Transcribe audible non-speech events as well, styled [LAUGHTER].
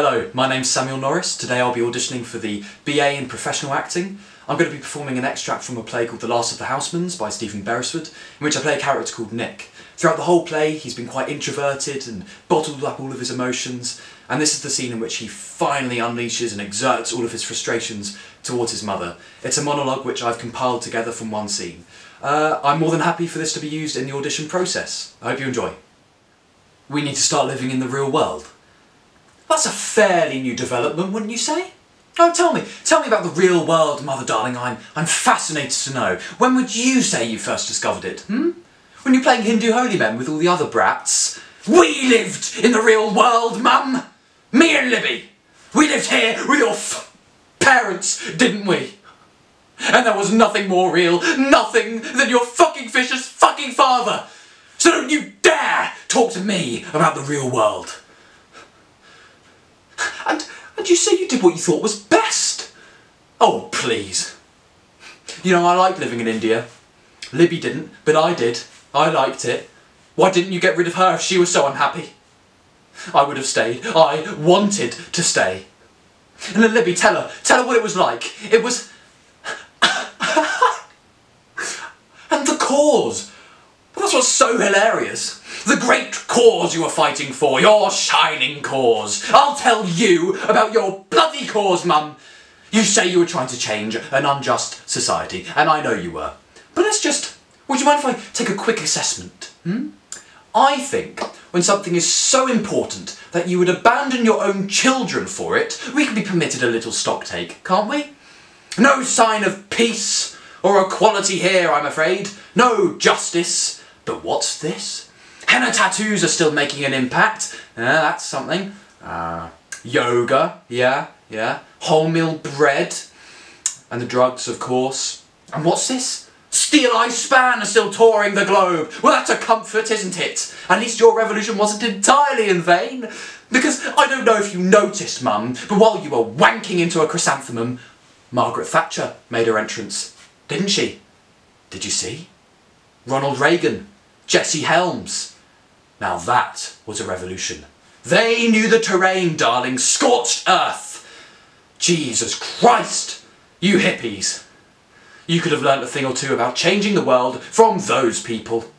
Hello, my name's Samuel Norris. Today I'll be auditioning for the BA in Professional Acting. I'm going to be performing an extract from a play called The Last of the Haussmans by Stephen Beresford, in which I play a character called Nick. Throughout the whole play, he's been quite introverted and bottled up all of his emotions, and this is the scene in which he finally unleashes and exerts all of his frustrations towards his mother. It's a monologue which I've compiled together from one scene. Uh, I'm more than happy for this to be used in the audition process. I hope you enjoy. We need to start living in the real world. That's a fairly new development, wouldn't you say? Oh, tell me, tell me about the real world, mother darling. I'm, I'm fascinated to know. When would you say you first discovered it, hmm? When you're playing Hindu holy men with all the other brats? We lived in the real world, mum! Me and Libby! We lived here with your parents, didn't we? And there was nothing more real, nothing than your fucking vicious fucking father! So don't you dare talk to me about the real world! You say you did what you thought was best. Oh, please. You know, I like living in India. Libby didn't, but I did. I liked it. Why didn't you get rid of her if she was so unhappy? I would have stayed. I wanted to stay. And then Libby, tell her, tell her what it was like. It was... [LAUGHS] and the cause. That's what's so hilarious. The great cause you were fighting for, your shining cause. I'll tell you about your bloody cause, Mum. You say you were trying to change an unjust society, and I know you were. But let's just... Would you mind if I take a quick assessment? Hmm? I think when something is so important that you would abandon your own children for it, we can be permitted a little stocktake, can't we? No sign of peace or equality here, I'm afraid. No justice. But what's this? Henna tattoos are still making an impact. Yeah, that's something. Uh, yoga, yeah, yeah. Wholemeal bread. And the drugs, of course. And what's this? Steeleye Span are still touring the globe. Well, that's a comfort, isn't it? At least your revolution wasn't entirely in vain. Because I don't know if you noticed, Mum, but while you were wanking into a chrysanthemum, Margaret Thatcher made her entrance, didn't she? Did you see? Ronald Reagan, Jesse Helms, now that was a revolution. They knew the terrain, darling. Scorched earth. Jesus Christ! You hippies. You could have learnt a thing or two about changing the world from those people.